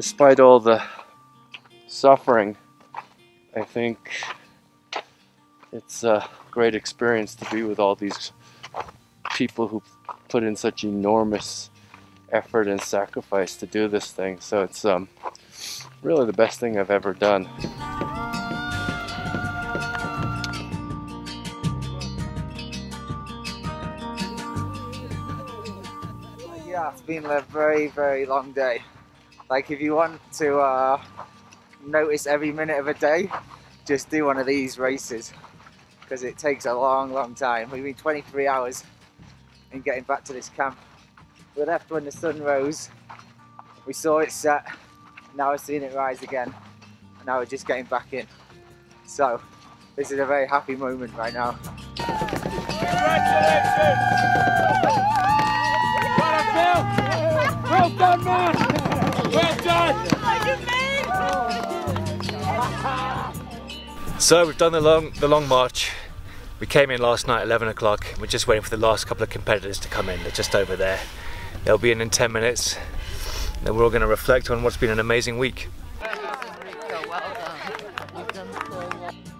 despite all the suffering, I think it's a great experience to be with all these people who put in such enormous effort and sacrifice to do this thing. So it's um, really the best thing I've ever done. Yeah, it's been a very, very long day. Like, if you want to uh, notice every minute of a day, just do one of these races because it takes a long, long time. We've been 23 hours in getting back to this camp. We left when the sun rose, we saw it set, now we're seeing it rise again, and now we're just getting back in. So, this is a very happy moment right now. Well Well done! So we've done the long the long march. We came in last night at 11 o'clock. We're just waiting for the last couple of competitors to come in. They're just over there. They'll be in in 10 minutes. Then we're all going to reflect on what's been an amazing week. Well done. You've done so well.